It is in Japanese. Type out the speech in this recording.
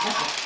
Come on.